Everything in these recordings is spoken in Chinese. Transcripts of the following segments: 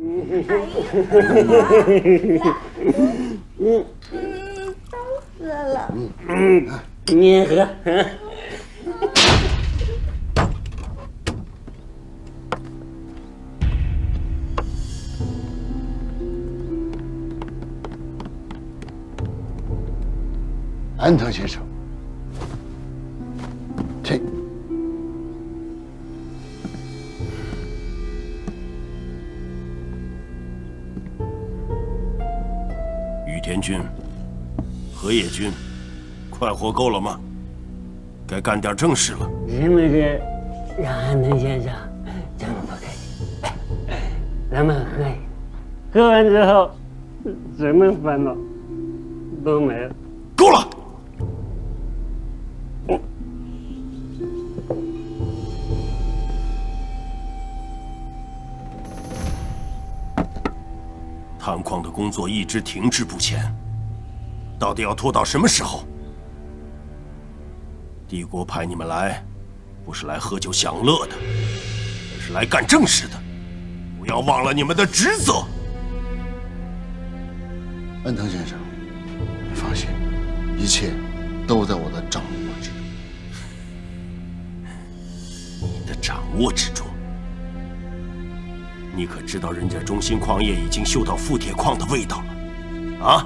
嗯嗯，都喝了。嗯，你也喝。安藤先生，羽田君、河野君，快活够了吗？该干点正事了。什么事让安藤先生这么不开心？咱们喝一，喝完之后，什么烦恼都没了。够了！探矿的工作一直停滞不前，到底要拖到什么时候？帝国派你们来，不是来喝酒享乐的，而是来干正事的。不要忘了你们的职责。安藤先生，你放心，一切都在我的掌握之中。你的掌握之中？你可知道人家中心矿业已经嗅到富铁矿的味道了？啊！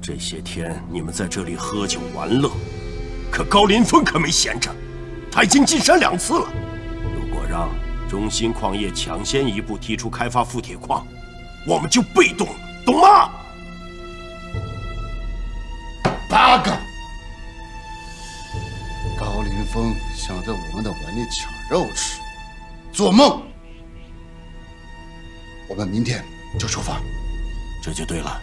这些天你们在这里喝酒玩乐，可高林峰可没闲着，他已经进山两次了。如果让中心矿业抢先一步提出开发富铁矿，我们就被动了，懂吗？八个！高林峰想在我们的碗里抢肉吃，做梦！我们明天就出发，这就对了。